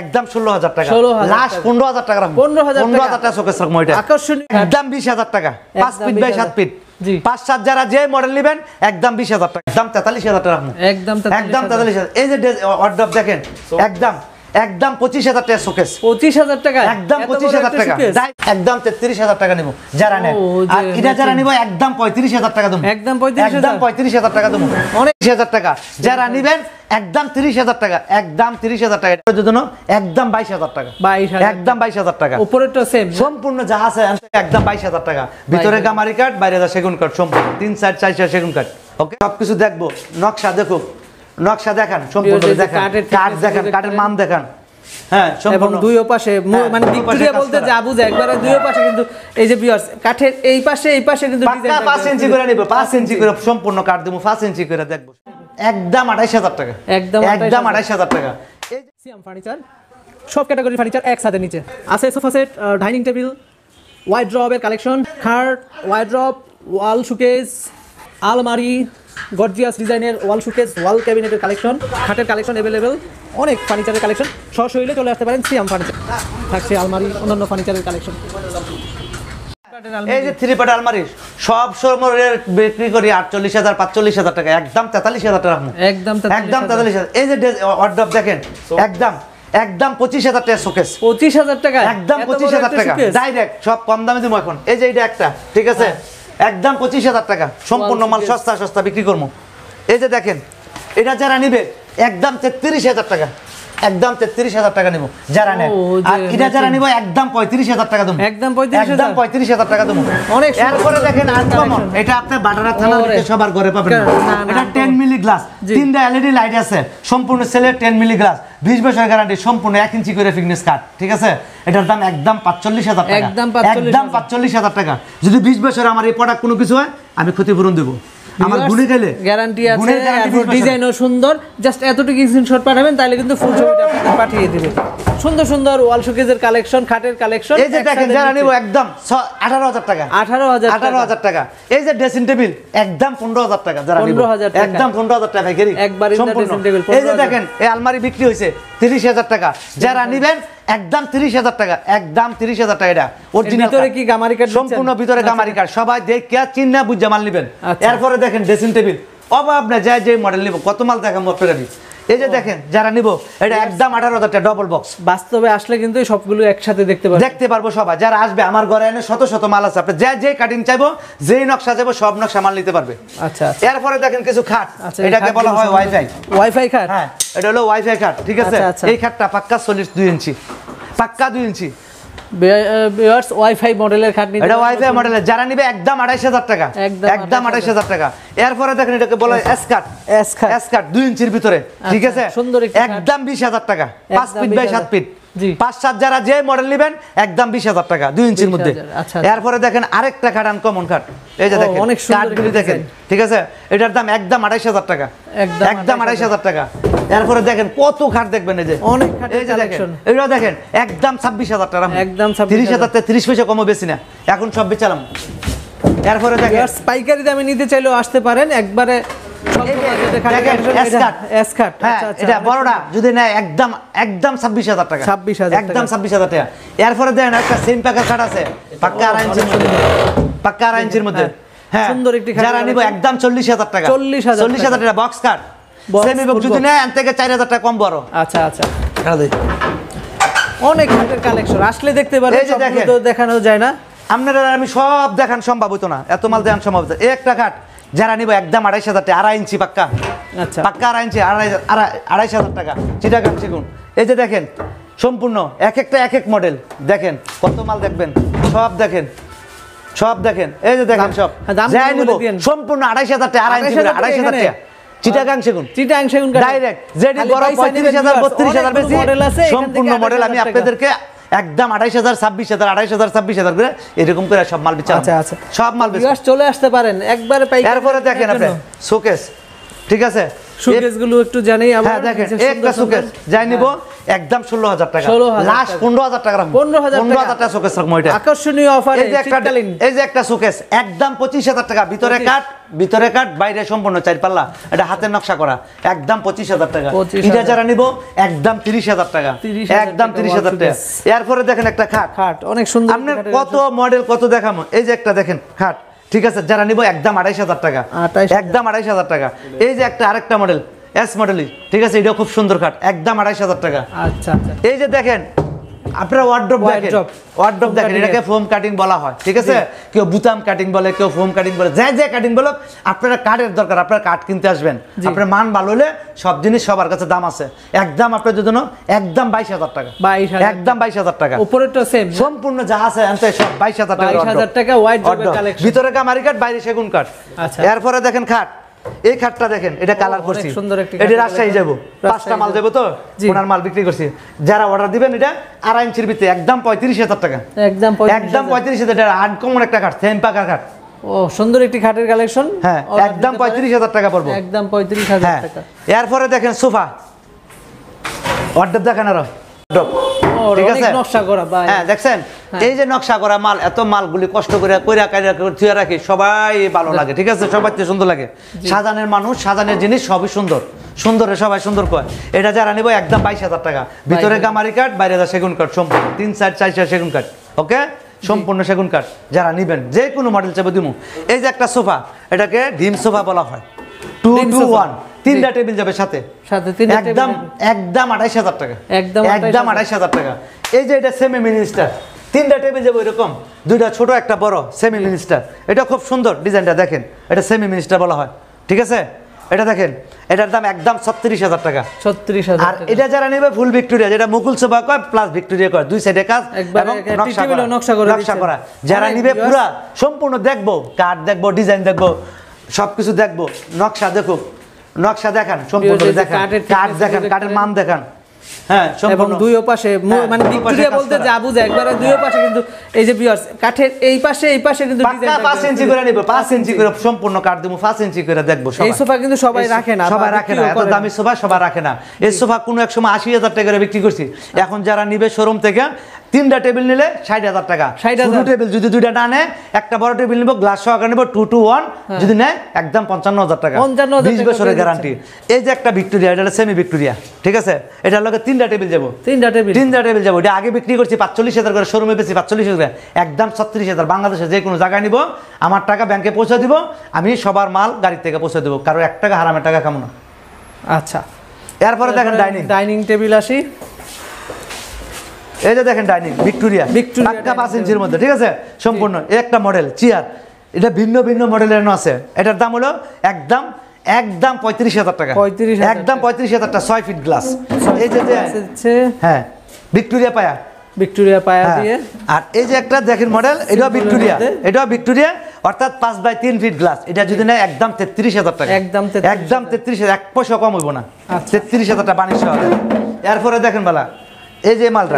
একদম ষোলো হাজার টাকা। 16,000 লাস্ট পনেরো হাজার টাকা পনেরো হাজার পনেরো হাজার টাকা চোখের চোখ মইটা আকর্ষণীয়। একদম বিশ হাজার টাকা। পাঁচ ফিট বাই সাত ফিট পাঁচ সাত যারা যে মডেল নেবেন একদম বিশ হাজার টাকা। একদম তেতাল্লিশ হাজার টাকা একদম একদম তেতাল্লিশ হাজার। এই যে অর্ডার দেখেন একদম। একদম পঁচিশ হাজার টাকা শোকেস পঁচিশ হাজার টাকা? একদম পঁচিশ হাজার টাকা। একদম তেত্রিশ হাজার টাকা নিবো যারা নেন। ও, যে আর এটা যারা। নিবো একদম পঁয়ত্রিশ হাজার টাকা দেবো। একদম একদম পঁয়ত্রিশ হাজার টাকা দেবো। অনেক হাজার টাকা। যারা নিবেন একদম তিরিশ হাজার টাকা। একদম তিরিশ হাজার টাকা। এটার জন্য একদম বাইশ হাজার টাকা। 22,000 একদম বাইশ হাজার টাকা। উপরেরটা সেম সম্পূর্ণ যা আছে একদম বাইশ হাজার টাকা। ভিতরে গামারি কাঠ বাইরে যা সেগুন কাঠ সম্পূর্ণ। তিন চার চার চার সেগুন কাঠ ওকে সবকিছু দেখব। নকশা দেখো নকশা দেখান সম্পূর্ণ দেখান কাঠের কাঠ দেখান কাঠের মান দেখান। হ্যাঁ সম্পূর্ণ। দুই পাশে হ্যাঁ, মানে ভিক্টোরিয়া বলতে যা বুঝে একবারে দুই পাশে কিন্তু এই যে ভিউয়ার্স কাঠের এই পাশে এই পাশে কিন্তু পাক্কা design পাঁচ ইঞ্চি করে নিবো পাঁচ ইঞ্চি করে সম্পূর্ণ কাঠ দেবো ইঞ্চি করে দেখব। একদম আঠাইশ হাজার টাকা। একদম একদম আঠাইশ হাজার টাকা। এই যে ফার্নিচার সব ফার্নিচার একসাথে নিচে। আছে sofa set dining table wide ড্রপের collection খাট ওয়াইড ড্রপ ওয়াল শুকেস আলমারি গর্জিয়াস ডিজাইনের ওয়াল শুকেস ওয়াল ক্যাবিনেটের কালেকশন খাটের কালেকশন অ্যাভেলেবেল অনেক ফার্নিচারের কালেকশন। সশৈলে চলে আসতে পারেন সিয়াম ফার্নিচার থাকছে আলমারি অন্যান্য ফার্নিচারের কালেকশন। এই যে থ্রি পার্ট আলমারি সব সময় বিক্রি করি আটচল্লিশ হাজার পাঁচচল্লিশ হাজার টাকা। একদম তেতাল্লিশ হাজার টাকা একদম একদম তেতাল্লিশ হাজার। এই যে অর্ডার দেখেন একদম একদম পঁচিশ হাজার টাকা শোকেস পঁচিশ হাজার টাকা? একদম পঁচিশ হাজার টাকা? ডাইরেক্ট সব কম দামে দিব এখন। এই যে এটা একটা ঠিক আছে? একদম পঁচিশ হাজার টাকা। সম্পূর্ণ মাল। সস্তা সস্তা বিক্রি করব। এই যে দেখেন এটা যারা নিবে একদম তেত্রিশ হাজার টাকা। একদম তেত্রিশ হাজার টাকা নেব। যারা নেন আর এটা যারা। নিবো একদম পঁয়ত্রিশ হাজার টাকা দেবো। একদম 35,000? একদম পঁয়ত্রিশ হাজার টাকা দেবো। অনেক এরপরে দেখেন আনকমন এটা আপনার বাটারা থানার ভিতরে সবার ঘরে পাবেন। এটা। টেন মিলি গ্লাস তিনটা এলইডি লাইট আছে। সম্পূর্ণ সেলের টেন মিলি গ্লাস বিশ বছর গ্যারান্টি সম্পূর্ণ এক ইঞ্চি করে ফিটনেস কার্ড ঠিক আছে? এটার দাম একদম পাঁচচল্লিশ হাজার টাকা। একদম 45,000 একদম পাঁচচল্লিশ হাজার টাকা। যদি বিশ বছর আমার এই প্রোডাক্ট কোনো কিছু হয় আমি ক্ষতিপূরণ দেবো। আমার গুনে গেলে গ্যারান্টি আছে গুণের guarantee 20 বছর। ডিজাইনও সুন্দর জাস্ট এতটুকু স্ক্রিনশট পাঠাবেন তাহলে কিন্তু ফুল ছবিটা আপনাদের পাঠিয়ে দিবে সুন্দর সুন্দর ওয়াল শোকেজের কালেকশন খাটের কালেকশন এই যে দেখেন যারা নিবো একদম আঠারো হাজার টাকা। আঠারো হাজার আঠারো হাজার টাকা। এই যে ড্রেসিং টেবিল একদম পনেরো হাজার টাকা যারা নিবো। 15,000 টাকা। একদম পনেরো হাজার টাকা পাইকারি একবার the সম্পূর্ণ। এই যে দেখেন এই আলমারি বিক্রি তিরিশ হাজার টাকা। যারা নিবেন একদম তিরিশ হাজার টাকা একদম তিরিশ হাজার টাকা। এটা অরিজিনাল ভিতরে কি গামারি দিচ্ছেন? সম্পূর্ণ ভিতরে গামারি কাঠ সবাই দেখে চিন্না বুঝা মাল নিবেন। আচ্ছা। এরপরে দেখেন ড্রেসিং টেবিল অভাব না যায় যে মডেল নিব। কত মাল দেখাবো আপনারা এই যে দেখেন যারা নিব এটা একদম আঠারো হাজার টাকা ডবল বক্স বাস্তবে আসলে কিন্তু সবগুলো একসাথে দেখতে পাবেন দেখতে পারব সবাই। যারা আসবে আমার ঘরে এনে শত শত মাল আছে। আপনি যে যে কাটিং চাইব যেই নকশা চাইব সব নকশা মাল নিতে পারবে। আচ্ছা আচ্ছা। এরপরে দেখেন কিছু খাট। আচ্ছা এটাকে বলা হয় ওয়াইফাই ওয়াইফাই খাট? হ্যাঁ এটা হলো ওয়াইফাই খাট ঠিক আছে? আচ্ছা, আচ্ছা। এই খাটটা পাক্কা চল্লিশ দুই ইঞ্চি। পাক্কা দুই ইঞ্চি। ভিউয়ার্স ওয়াইফাই মডেলের খাট এটা ওয়াইফাই মডেলের যারা নিবে একদম আড়াইশ হাজার টাকা। একদম একদম আড়াইশ হাজার টাকা। এরপরে দেখেন এটাকে বলে এস কাট এস খাট। এস কাট দুই ইঞ্চির ভিতরে। ঠিক আচ্ছা, আছে? সুন্দর একদম বিশ হাজার টাকা। পাঁচ ফিট বাই 20,000 সাত ফিট। জি। পাঁচ সাত যারা যে মডেল নিবেন একদম বিশ হাজার টাকা দুই ইঞ্চির মধ্যে। 20,000 আচ্ছা, আচ্ছা। এরপরে দেখেন আরেকটা খাট আনকমন খাট এই যে দেখেন অনেক কাঠগুলি দেখেন ঠিক আছে? এটার দাম একদম আড়াইশ হাজার টাকা। একদম আড়াইশ হাজার। টাকা। এরপরে দেখেন কত খাট দেখবেন এই যে। অনেক এই যে দেখেন এটা দেখেন একদম ছাব্বিশ হাজার টাকা। একদম 26,000 তিরিশ হাজার তিরিশ পয়সা কমও বেশি না। এখন সব বেচালাম। এরপরে দেখেন ভিউয়ার্স পাইকারি দামে নিতে চাইলেও আসতে পারেন। একবারে স্বল্প এই যে, বাজেটে খাটের দেখেন, collection, S এটা- কাট। S কাট, এটা অনেক বড়টা সুন্দর। যদি নেয় একদম একদম ছাব্বিশ হাজার টাকা। 26,000 একদম টাকা। ছাব্বিশ হাজার টাকা। এরপরে দেন একটা সেম প্যাকের কাঠ আছে পাক্কা আড়াই পাক্কা আড়াই ইঞ্চির মধ্যে। হ্যাঁ সুন্দর একটি যারা নিব একদম চল্লিশ হাজার টাকা। 40,000 চল্লিশ হাজার টাকা। বক্স কাঠ সেমি full যদি নেয় থেকে চার হাজার টাকা কম বড়। আচ্ছা আচ্ছা। অনেক কালেকশন আসলে দেখতে পারেন দেখেন। যায় না। আপনারা আমি সব দেখান সম্ভব হতো না। এত মাল দেখান সম্ভব এই একটা কাঠ যারা নিব একদম আড়াইশ হাজার টাকা আড়াই ইঞ্চি পাক্কা। আচ্ছা। পাক্কা আড়াই ইঞ্চি আড়াই আড়াই- আড়াইশ হাজার টাকা। চিটাগাং সেগুন এই যে দেখেন সম্পূর্ণ এক একটা এক এক মডেল দেখেন কত মাল দেখবেন? সব দেখেন সব দেখেন। এই যে দেখেন সব। হ্যাঁ, যাই নিব সম্পূর্ণ আড়াইশ হাজার টাকা আড়াই ইঞ্চি আড়াইশ হাজার টাকা চিটাগাং সেগুন চিটাং সেগুন ডাইরেক্ট যেটি বড় পঁয়ত্রিশ হাজার বত্রিশ হাজার বেশি। আছে, সম্পূর্ণ মডেল আমি আপনাদেরকে একদম আড়াইশ হাজার ছাব্বিশ হাজার আড়াইশ হাজার ছাব্বিশ হাজার করে এরকম করে সব মাল বিচার আচ্ছা আচ্ছা। সব মাল। Viewers, চলে আসতে পারেন একবারে পাইকারি এরপরে দেখেন আপনি শোকেস ঠিক আছে? সুকেসগুলো একটু জানি আমরা হ্যাঁ দেখেন একটা শোকেস যাই নিব একদম ষোলো হাজার টাকা। 16,000 লাস্ট টাকা। পনেরো হাজার টাকা রাখব। 15,000 পনেরো টাকা। হাজার টাকা শোকেস রাখব এটা। আকর্ষণীয় অফারে এই যে একটা এই যে একটা শোকেস একদম পঁচিশ হাজার টাকা ভিতরে 25 কাঠ ভিতরে কাঠ বাইরে সম্পূর্ণ চার পাল্লা। এটা হাতের নকশা করা। একদম পঁচিশ হাজার টাকা। 25,000 এটা যারা নিব একদম তিরিশ হাজার টাকা। একদম তিরিশ হাজার টাকা। এরপরে দেখেন একটা খাট। খাট অনেক সুন্দর আপনার কত মডেল কত দেখামো? এই যে একটা দেখেন খাট। ঠিক আছে? যারা নিব একদম আড়াইশ হাজার টাকা। একদম আড়াইশ হাজার টাকা। এই যে একটা আরেকটা মডেল এস মডেলই ঠিক আছে? এটা খুব সুন্দর খাট। একদম আড়াইশ হাজার টাকা। আচ্ছা আচ্ছা। এই যে দেখেন আপনারা ওয়ার্ড্রপ দেখেন। ওয়ার্ড্রপ দেখেন এটাকে ফোম কাটিং বলা হয় ঠিক আছে? কেউ বুতাম কাটিং বলে কেউ ফোম কাটিং বলে যে যে কাটিং বলো আপনারা কাঠের দরকার আপনারা কাঠ কিনতে আসবেন। আপনার মান ভালো হলে সব জিনিস সবার কাছে দাম আছে। একদম আপনাদের জন্য একদম বাইশ হাজার টাকা। 22,000 একদম বাইশ হাজার টাকা। উপরেরটা সেম সম্পূর্ণ যা আছে আনতে সব বাইশ হাজার টাকা 22,000 টাকা white job এর collection। ভিতরে কামারি কাঠ বাইরে সেগুন কাঠ আচ্ছা। এরপরে দেখেন খাট এই খাটটা দেখেন এটা কালার করছি। সুন্দর একটি এটা রাজশাহী যাব। পাঁচটা মাল যাব। তো? ওনার মাল বিক্রি করছি। যারা অর্ডার দিবেন এটা আড়াই ইঞ্চির ভিতরে একদম পঁয়ত্রিশ হাজার টাকা। একদম একদম পঁয়ত্রিশ হাজার টাকা আনকমন একটা খাট সেম পাকার খাট। ও সুন্দর একটি খাটের কালেকশন হ্যাঁ একদম পঁয়ত্রিশ হাজার টাকা পড়ব। একদম পঁয়ত্রিশ হাজার হ্যাঁ। টাকা। এরপরে দেখেন সোফা। অর্ডার দেখেন আরও। ঠিক আছে? নকশা করা ভাই। হ্যাঁ দেখছেন? এই যে নকশা করা মাল এত মালগুলি কষ্ট করে কইরা কাইরা থুয়ে রাখি সবাই ভালো লাগে ঠিক আছে? সবাই সুন্দর লাগে। সাজানের মানুষ সাজানের জিনিস সবই সুন্দর। সুন্দরে সবাই সুন্দর কয়। এটা যারা নিব একদম বাইশ হাজার টাকা। ভিতরে গামারি কাঠ বাইরে যা সেগুন কাঠ সম্পূর্ণ। তিন চার চার চার সেগুন কাঠ ওকে? সম্পূর্ণ সেগুন কাঠ যারা নিবেন যে কোনো মডেল চাইবে দিমু। এই যে একটা সোফা এটাকে ডিম সোফা বলা হয়। টু টু ওয়ান তিনটা টেবিল যাবে সাথে। সাথে তিনটা একদম একদম আঠাইশ হাজার টাকা। একদম একদম আঠাইশ হাজার টাকা। এই যে এটা সেমি মিনিস্টার তিনটা টেবিল যাবে এরকম দুইটা ছোট একটা বড় সেমি মিনিস্টার এটা খুব সুন্দর ডিজাইনটা দেখেন। এটা সেমি মিনিস্টার বলা হয়। ঠিক আছে? এটা দেখেন এটার দাম একদম ছত্রিশ হাজার টাকা। ছত্রিশ হাজার আর এটা যারা নেবে ফুল ভিক্টোরিয়া যেটা মুকুল সোফা কয় প্লাস ভিক্টোরিয়া কয় দুই সাইডে কাজ এবং নকশা করা। নকশা করে যারা নিবে পুরা সম্পূর্ণ দেখব কাঠ দেখব ডিজাইন দেখব সবকিছু দেখব নকশা দেখুক। নকশা দেখান সম্পূর্ণ দেখান কাঠ দেখান কাঠের মান দেখান। হ্যাঁ এবং দুই পাশে হ্যাঁ, মানে ভিক্টোরিয়া বলতে যা বুঝে একবারে দুই পাশে কিন্তু এই যে ভিউয়ার্স কাঠের এই পাশে এই পাশে কিন্তু পাক্কা design পাঁচ ইঞ্চি করে নিবে পাঁচ ইঞ্চি করে সম্পূর্ণ কাঠ দিব ইঞ্চি করে দেখব এই সোফা কিন্তু সবাই রাখে না সবাই রাখে না এত দামি সোফা সবাই রাখে না। এই সোফা কোনো এক সময় আশি হাজার টাকা করে বিক্রি করছি। এখন যারা নিবে শোরুম থেকে তিনটা টেবিল নিলে ষাট হাজার টাকা। 60,000 শুধু টেবিল যদি দুইটা না নেয় একটা বড় টেবিল নিবো গ্লাস সহকারে নিবো টু টু ওয়ান যদি নেয় একদম পঞ্চান্ন হাজার টাকা। 55,000 বিশ বছরের গ্যারান্টি এই যে একটা ভিক্টোরিয়া এটা সেমি ভিক্টোরিয়া ঠিক আছে? এটার লগে তিনটা টেবিল যাব। তিনটা টেবিল। তিনটা টেবিল যাব। এটা আগে বিক্রি করছি পাঁচচল্লিশ হাজার করে শোরুমে বেশি পাঁচচল্লিশ হাজার একদম ছত্রিশ হাজার বাংলাদেশে যে কোনো জায়গায় নিব আমার টাকা ব্যাংকে পৌঁছে দিব আমি সবার মাল গাড়ির থেকে পৌঁছে দেবো। কারও এক টাকা হারামের টাকা খামো না। আচ্ছা। এরপরে দেখেন ডাইনিং ডাইনিং টেবিল আসি। এই যে দেখেন ডাইনিং ভিক্টোরিয়া ভিক্টোরিয়া পাঁচ ইঞ্চির মধ্যে ঠিক আছে? সম্পূর্ণ একটা মডেল চেয়ার এটা ভিন্ন ভিন্ন মডেলের আছে। এটার দাম হলো একদম একদম পঁয়ত্রিশ হাজার টাকা। 35,000 একদম পঁয়ত্রিশ হাজার টাকা ছয় ফিট গ্লাস এই যে হ্যাঁ ভিক্টোরিয়া পায়া। ভিক্টোরিয়া পায়া হ্যাঁ। দিয়ে। আর এই যে একটা দেখেন মডেল এটাও ভিক্টোরিয়া। এটাও ভিক্টোরিয়া অর্থাৎ পাঁচ বাই তিন ফিট গ্লাস এটা যদি নেয় একদম তেত্রিশ হাজার টাকা। একদম একদম তেত্রিশ হাজার এক পয়সা কম হইব না। আচ্ছা। তেত্রিশ হাজার টাকা বাণিজ্য হবে এরপরে দেখেন বালা এই যে মালটা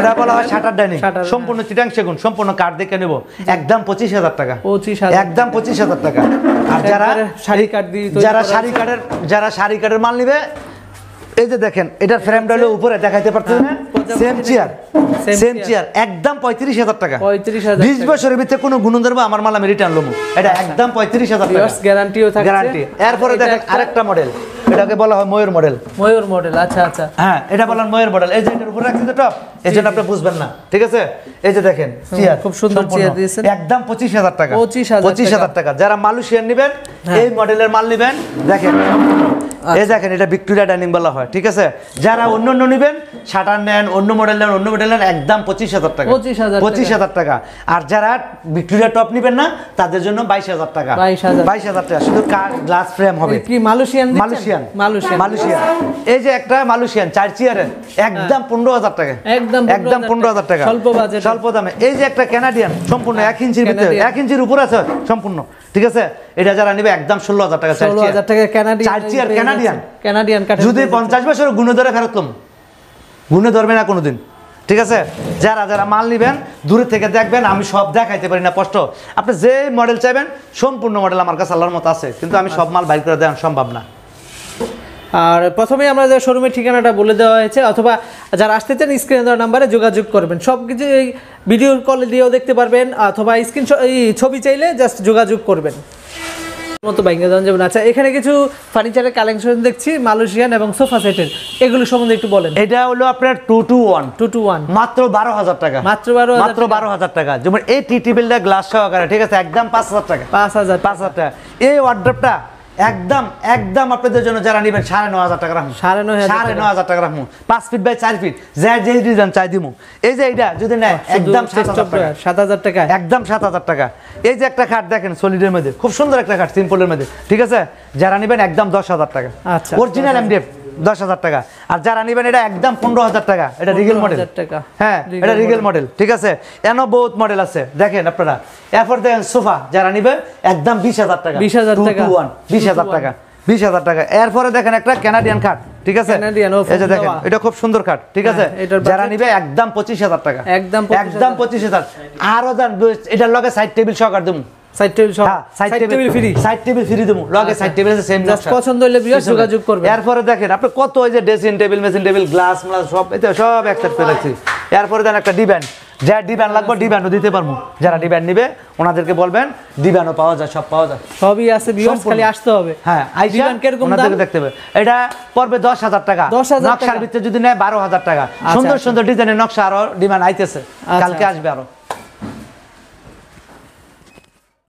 এটা বলা হয় শাটার ডাইনিং। সম্পূর্ণ চিটাং সেগুন সম্পূর্ণ কাঠ দেখে নেব। একদম পঁচিশ হাজার টাকা। 25,000 একদম পঁচিশ হাজার টাকা। আর যারা শাড়ি কাঠ দিয়ে যারা শাড়ি কাঠের যারা শাড়ি কাঠের মাল নিবে এই যে দেখেন এটার ফ্রেমটা হলো উপরে দেখাইতে পারতেন না সেম চেয়ার সেম চেয়ার একদম পঁয়ত্রিশ হাজার টাকা। 35,000 বিশ টাকা। বছরের ভিতরে কোনো গুণ ধরবো আমার মাল আমি রিটার্ন লমু। এটা একদম পঁয়ত্রিশ হাজার টাকা। গ্যারান্টিও থাকছে। গ্যারান্টি এরপরে দেখেন আরেকটা মডেল এটাকে বলা হয় ময়ূর মডেল ময়ূর মডেল আচ্ছা আচ্ছা। হ্যাঁ এটা বলেন ময়ূর মডেল এই যে এটার উপরে রাখছি তো টপ এই জন্য আপনি বুঝবেন না ঠিক আছে? এই যে দেখেন চেয়ার খুব সুন্দর চেয়ার দিয়েছেন। একদম পঁচিশ হাজার টাকা। 25,000 পঁচিশ হাজার টাকা। যারা মালয়েশিয়ান নেবেন হ্যাঁ। এই মডেলের মাল নেবেন দেখেন। এই দেখেন এটা ভিক্টোরিয়া ডাইনিং বলা হয় ঠিক আছে? যারা অন্য অন্য নেবেন শাটার নেন অন্য মডেল নেন অন্য মডেল নেন একদম পঁচিশ হাজার টাকা। 25,000 টাকা। পঁচিশ হাজার টাকা। আর যারা ভিক্টোরিয়া টপ নেবেন না তাদের জন্য বাইশ হাজার টাকা। বাইশ হাজার। টাকা শুধু কার গ্লাস ফ্রেম হবে? কি মালয়েশিয়ান মালয়েশিয়ান। মালয়েশিয়ান। মালয়েশিয়ান। এই যে একটা মালয়েশিয়ান চার চেয়ারের একদম পনেরো হাজার টাকা। একদম একদম পনেরো হাজার টাকা। স্বল্প বাজেট স্বল্প দামে। এই যে একটা ক্যানাডিয়ান সম্পূর্ণ এক ইঞ্চির ভিতরে এক ইঞ্চির উপর আছে সম্পূর্ণ। ঠিক আছে? এটা যারা নিবে একদম ষোলো হাজার টাকা ষোলো হাজার টাকা ক্যানাডিয়ান ক্যানাডিয়ান ক্যানাডিয়ান যদি পঞ্চাশ বছর গুণে ধরে ফেরত গুণে ধরবে না কোনোদিন। ঠিক আছে? যারা যারা মাল নিবেন দূরে থেকে দেখবেন আমি সব দেখাইতে পারি না কষ্ট আপনি যে মডেল চাইবেন সম্পূর্ণ মডেল আমার কাছে আল্লাহর মতো আছে। কিন্তু আমি সব মাল বাইর করে দেওয়া সম্ভব না। আর প্রথমেই আমরা যে শোরুমের ঠিকানাটা বলে দেওয়া হয়েছে অথবা যারা আসতে চান স্ক্রিনে দেওয়া নাম্বারে যোগাযোগ করবেন। সব কিছু এই ভিডিও কল দিয়েও দেখতে পারবেন অথবা স্ক্রিন এই ছবি চাইলে জাস্ট যোগাযোগ করবেন। মতো বাইঙ্গা যাবেন আচ্ছা এখানে কিছু ফার্নিচারের কালেকশন দেখছি মালয়েশিয়ান এবং সোফা সেটের। এগুলো সম্বন্ধে একটু বলেন। এটা হলো আপনার two two one two two one মাত্র বারো হাজার টাকা। মাত্র বারো মাত্র বারো হাজার টাকা। যেমন এই টি টেবিলটা গ্লাস সহকারে ঠিক আছে? একদম পাঁচ হাজার টাকা। পাঁচ হাজার পাঁচ হাজার টাকা। এই ওয়ার্ড্রপটা একদম একদম আপনাদের জন্য যারা নেবেন সাড়ে ন হাজার টাকা রাখুন সাড়ে নয় সাড়ে টাকা। ন হাজার টাকা রাখুন পাঁচ ফিট বাই চার ফিট যা যে ডিজাইন চাই দিমু। এই যে এইটা যদি নেয় একদম সাত হাজার টাকা। সাত হাজার টাকা। একদম সাত হাজার টাকা। এই যে একটা খাট দেখেন সলিডের মধ্যে। খুব সুন্দর একটা খাট সিম্পলের মধ্যে। ঠিক আছে? যারা নেবেন একদম দশ হাজার টাকা। আচ্ছা। অরিজিনাল এমডিএফ দশ হাজার টাকা। আর যারা নেবেন এটা একদম পনেরো হাজার টাকা। এটা রিগেল মডেল হ্যাঁ এটা রিগেল মডেল ঠিক আছে? এনও বহুত মডেল আছে। দেখেন আপনারা। এরপর দেখেন সোফা। যারা নেবেন একদম বিশ হাজার টাকা। 20,000 টাকা। বিশ হাজার টাকা। বিশ হাজার টাকা। এরপরে দেখেন একটা ক্যানাডিয়ান খাট ঠিক আছে? Foam দেখেন এটা খুব সুন্দর খাট ঠিক আছে? হ্যাঁ, যারা নিবে একদম পঁচিশ হাজার টাকা। একদম একদম পঁচিশ হাজার। আরও দেন এটার লগে সাইড টেবিল সহকার দেবো সাইড টেবিল সব side side table table free side table free দেবো। লগে সাইড টেবিল সেম Just পছন্দ হলে বিরাট যোগাযোগ করবেন। এরপরে দেখেন আপনি কত ওই যে dressing table machine table glass glass সব এতে সব একসাথে রাখছি। এরপরে দেন একটা ডিব্যান্ড যা ডিব্যান্ড লাগবে ডিব্যান্ডও দিতে পারব। যারা ডিব্যান্ড নিবে ওনাদেরকে বলবেন পাওয়া যায় সব পাওয়া যায়। সবই আছে খালি আসতে হবে। হ্যাঁ কীরকম দাম? দেখতে হবে। এটা পড়বে দশ হাজার টাকা। 10,000 নকশার ভিতরে যদি নেয় বারো হাজার টাকা। সুন্দর আচ্ছা। সুন্দর ডিজাইনের নকশা আরও ডিমান্ড আইতেছে। আচ্ছা, কালকে আচ্ছা। আসবে আরও।